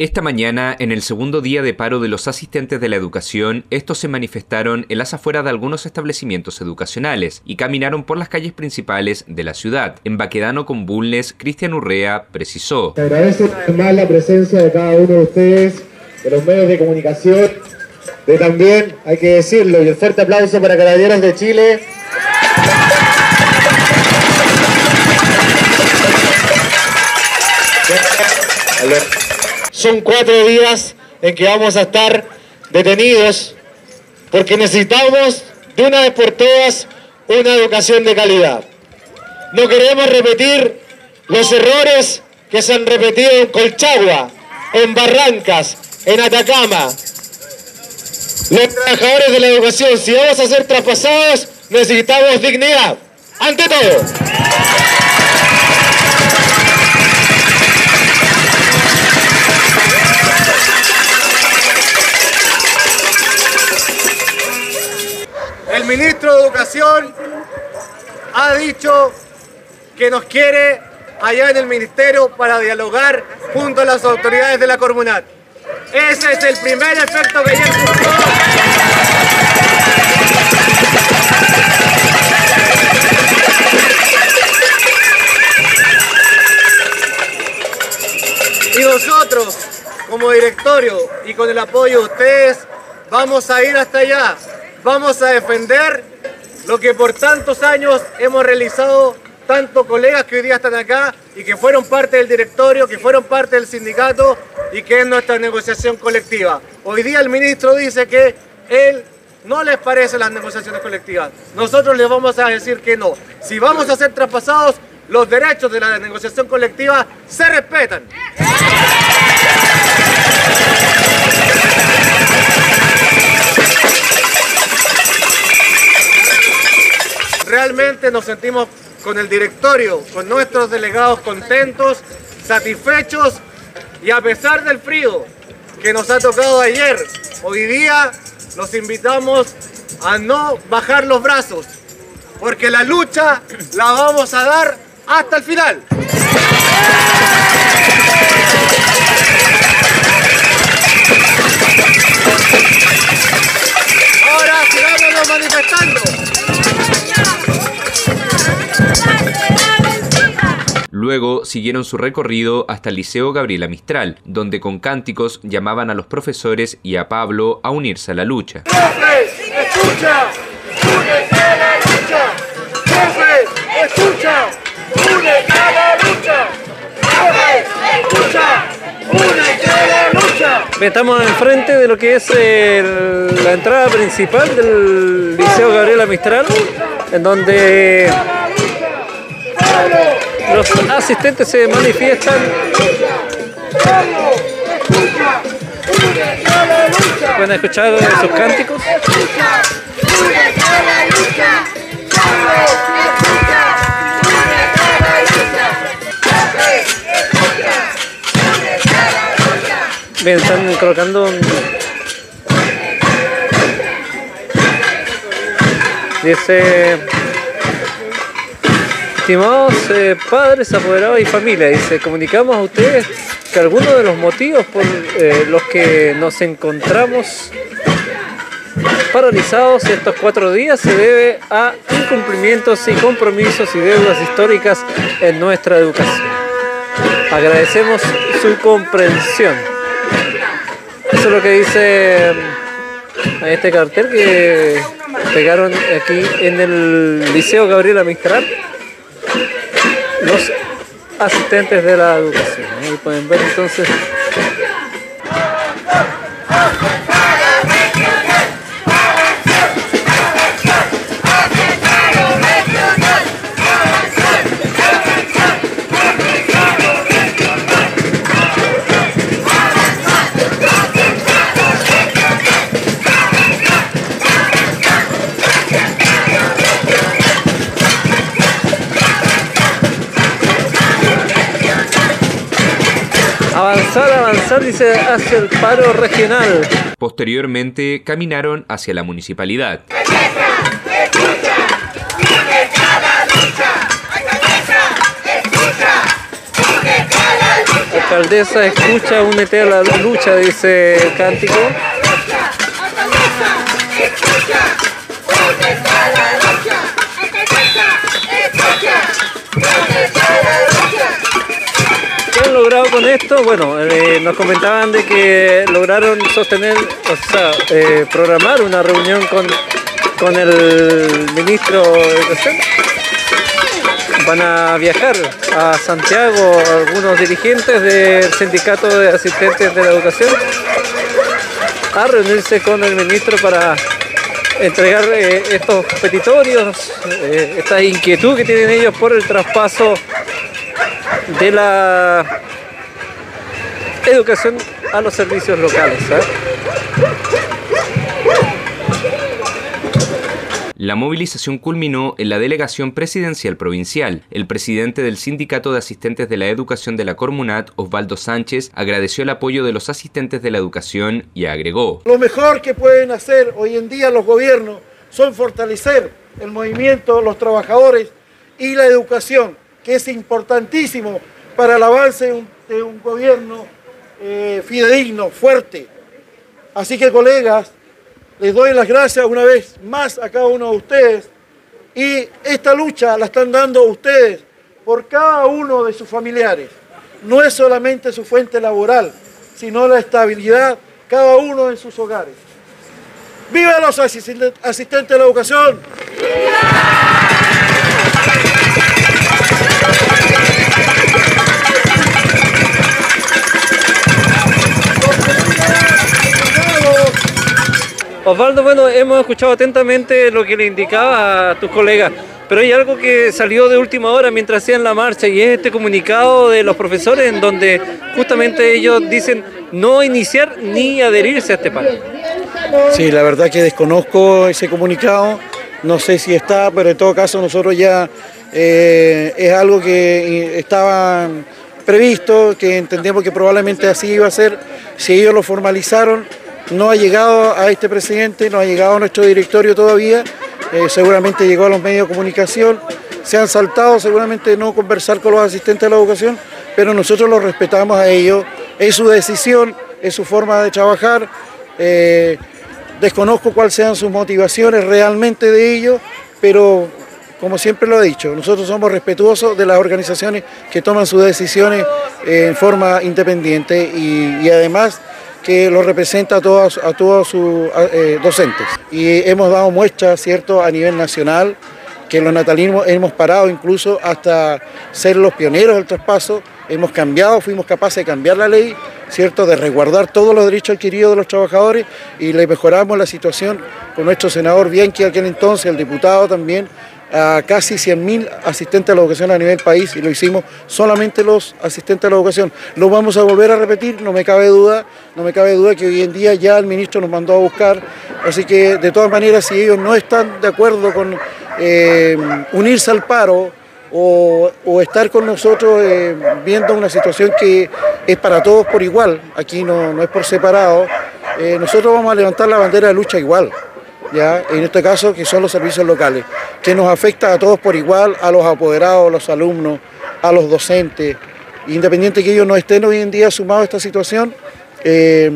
Esta mañana, en el segundo día de paro de los asistentes de la educación, estos se manifestaron en las afueras de algunos establecimientos educacionales y caminaron por las calles principales de la ciudad. En Baquedano con Bulnes, Cristian Urrea precisó. Se agradece además la presencia de cada uno de ustedes, de los medios de comunicación, de también, hay que decirlo, y el fuerte aplauso para Carabineros de Chile. Son cuatro días en que vamos a estar detenidos porque necesitamos de una vez por todas una educación de calidad. No queremos repetir los errores que se han repetido en Colchagua, en Barrancas, en Atacama. Los trabajadores de la educación, si vamos a ser traspasados, necesitamos dignidad, ante todo. El ministro de Educación ha dicho que nos quiere allá en el ministerio para dialogar junto a las autoridades de la comunidad. Ese es el primer efecto que ayer. Y nosotros, como directorio y con el apoyo de ustedes, vamos a ir hasta allá. Vamos a defender lo que por tantos años hemos realizado tantos colegas que hoy día están acá y que fueron parte del directorio, que fueron parte del sindicato y que es nuestra negociación colectiva. Hoy día el ministro dice que él no les parece las negociaciones colectivas. Nosotros les vamos a decir que no. Si vamos a ser traspasados, los derechos de la negociación colectiva se respetan. Realmente nos sentimos con el directorio, con nuestros delegados contentos, satisfechos y a pesar del frío que nos ha tocado ayer, hoy día los invitamos a no bajar los brazos, porque la lucha la vamos a dar hasta el final. Luego siguieron su recorrido hasta el Liceo Gabriela Mistral, donde con cánticos llamaban a los profesores y a Pablo a unirse a la lucha. ¡Profe, escucha! ¡Únete la lucha! ¡Profe, escucha! ¡Únete a la lucha! ¡Profe, escucha! ¡Únete la lucha! Estamos enfrente de lo que es el- la entrada principal del Liceo Gabriela Mistral, en donde los asistentes se manifiestan. Pueden escuchar sus cánticos. Bien, están colocando un- Dice, estimados eh, padres, apoderados y familia, dice, comunicamos a ustedes que algunos de los motivos por eh, los que nos encontramos paralizados estos cuatro días se debe a incumplimientos y compromisos y deudas históricas en nuestra educación. Agradecemos su comprensión. Eso es lo que dice mm, a este cartel que pegaron aquí en el Liceo Gabriela Mistral los asistentes de la educación. Ahí pueden ver entonces. Avanzar, avanzar, dice, hacia el paro regional. Posteriormente caminaron hacia la municipalidad. alcaldesa escucha, únete a la lucha, dice el cántico. Esto? Bueno, eh, nos comentaban de que lograron sostener, o sea, eh, programar una reunión con, con el ministro de. Van a viajar a Santiago algunos dirigentes del sindicato de asistentes de la educación a reunirse con el ministro para entregar eh, estos petitorios, eh, esta inquietud que tienen ellos por el traspaso de la educación a los servicios locales. ¿eh? La movilización culminó en la delegación presidencial provincial. El presidente del Sindicato de Asistentes de la Educación de la Cormunat, Osvaldo Sánchez, agradeció el apoyo de los asistentes de la educación y agregó. Lo mejor que pueden hacer hoy en día los gobiernos son fortalecer el movimiento, los trabajadores y la educación, que es importantísimo para el avance de un, de un gobierno eh, fidedigno, fuerte. Así que colegas, les doy las gracias una vez más a cada uno de ustedes y esta lucha la están dando ustedes por cada uno de sus familiares. No es solamente su fuente laboral, sino la estabilidad cada uno en sus hogares. ¡Viva los asistentes de la educación! Osvaldo, bueno, hemos escuchado atentamente lo que le indicaba a tus colegas, pero hay algo que salió de última hora mientras hacían la marcha y es este comunicado de los profesores en donde justamente ellos dicen no iniciar ni adherirse a este paro. Sí, la verdad que desconozco ese comunicado, no sé si está, pero en todo caso nosotros ya eh, es algo que estaba previsto, que entendemos que probablemente así iba a ser, si ellos lo formalizaron no ha llegado a este presidente, no ha llegado a nuestro directorio todavía, eh, seguramente llegó a los medios de comunicación, se han saltado seguramente no conversar con los asistentes de la educación, pero nosotros los respetamos a ellos, es su decisión, es su forma de trabajar, eh, desconozco cuáles sean sus motivaciones realmente de ellos, pero como siempre lo he dicho, nosotros somos respetuosos de las organizaciones que toman sus decisiones eh, en forma independiente y, y además que lo representa a todos, a todos sus eh, docentes. Y hemos dado muestras, ¿cierto?, a nivel nacional, que los natalinos hemos parado incluso hasta ser los pioneros del traspaso, hemos cambiado, fuimos capaces de cambiar la ley, ¿cierto?, de resguardar todos los derechos adquiridos de los trabajadores y le mejoramos la situación con nuestro senador Bianchi aquel entonces, el diputado también, a casi 100.000 asistentes a la educación a nivel país y lo hicimos solamente los asistentes a la educación. Lo vamos a volver a repetir, no me cabe duda, no me cabe duda que hoy en día ya el ministro nos mandó a buscar, así que de todas maneras si ellos no están de acuerdo con eh, unirse al paro o, estar con nosotros eh, viendo una situación que es para todos por igual, aquí no, no es por separado, eh, nosotros vamos a levantar la bandera de lucha igual ya en este caso que son los servicios locales, que nos afecta a todos por igual, a los apoderados, a los alumnos, a los docentes, independiente que ellos no estén hoy en día sumados a esta situación, eh,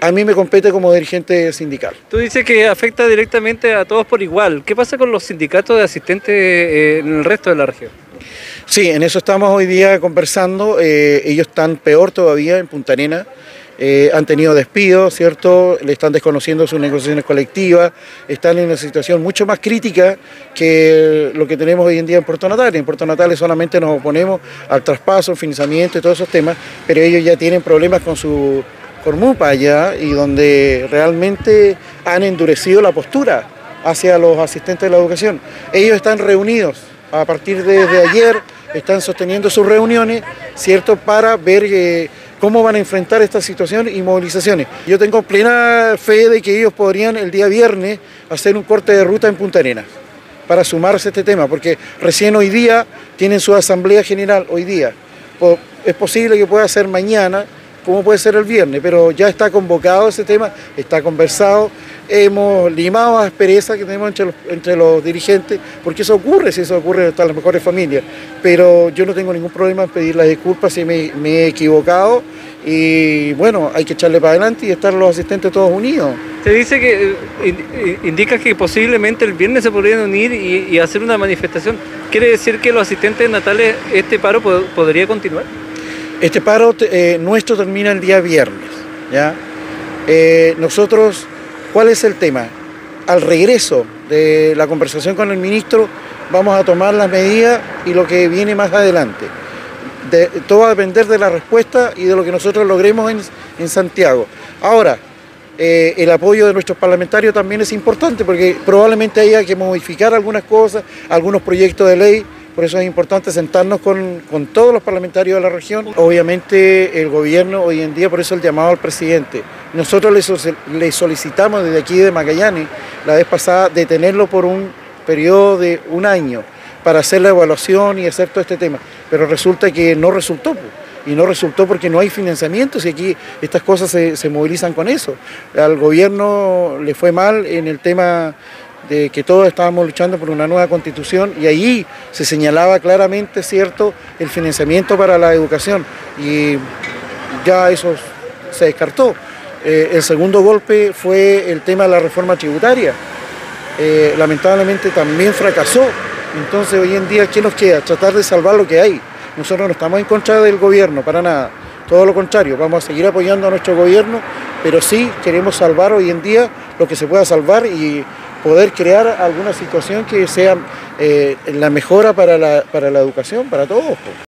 a mí me compete como dirigente sindical. Tú dices que afecta directamente a todos por igual. ¿Qué pasa con los sindicatos de asistentes eh, en el resto de la región? Sí, en eso estamos hoy día conversando. Eh, ellos están peor todavía en Punta Arena. Eh, han tenido despidos, ¿cierto? Le están desconociendo sus negociaciones colectivas, están en una situación mucho más crítica que lo que tenemos hoy en día en Puerto Natales. En Puerto Natales solamente nos oponemos al traspaso, financiamiento y todos esos temas, pero ellos ya tienen problemas con su Cormupa allá y donde realmente han endurecido la postura hacia los asistentes de la educación. Ellos están reunidos a partir de, ayer, están sosteniendo sus reuniones, ¿cierto? Para ver... Eh, cómo van a enfrentar esta situación y movilizaciones. Yo tengo plena fe de que ellos podrían el día viernes hacer un corte de ruta en Punta Arenas para sumarse a este tema, porque recién hoy día tienen su asamblea general, hoy día. Es posible que pueda ser mañana, cómo puede ser el viernes, pero ya está convocado ese tema, está conversado, hemos limado aspereza que tenemos entre los, dirigentes, porque eso ocurre, si eso ocurre hasta las mejores familias, pero yo no tengo ningún problema en pedir las disculpas si me, he equivocado y bueno, hay que echarle para adelante y estar los asistentes todos unidos. Se dice que eh, indica que posiblemente el viernes se podrían unir y, hacer una manifestación. ¿Quiere decir que los asistentes natales, este paro podría continuar? Este paro eh, nuestro termina el día viernes. ¿ya? Eh, nosotros, ¿cuál es el tema? Al regreso de la conversación con el ministro, vamos a tomar las medidas y lo que viene más adelante. De, todo va a depender de la respuesta y de lo que nosotros logremos en, en Santiago. Ahora, eh, el apoyo de nuestros parlamentarios también es importante porque probablemente haya que modificar algunas cosas, algunos proyectos de ley por eso es importante sentarnos con, todos los parlamentarios de la región. Obviamente el gobierno hoy en día, por eso el llamado al presidente. Nosotros le, solicitamos desde aquí de Magallanes, la vez pasada, detenerlo por un periodo de un año para hacer la evaluación y hacer todo este tema. Pero resulta que no resultó. Y no resultó porque no hay financiamiento, y aquí estas cosas se movilizan con eso. Al gobierno le fue mal en el tema de que todos estábamos luchando por una nueva constitución y allí se señalaba claramente, cierto, el financiamiento para la educación y ya eso se descartó. Eh, el segundo golpe fue el tema de la reforma tributaria. Eh, lamentablemente también fracasó. Entonces hoy en día, ¿qué nos queda? Tratar de salvar lo que hay. Nosotros no estamos en contra del gobierno, para nada. Todo lo contrario, vamos a seguir apoyando a nuestro gobierno, pero sí queremos salvar hoy en día lo que se pueda salvar y poder crear alguna situación que sea eh, la mejora para la, para la educación, para todos.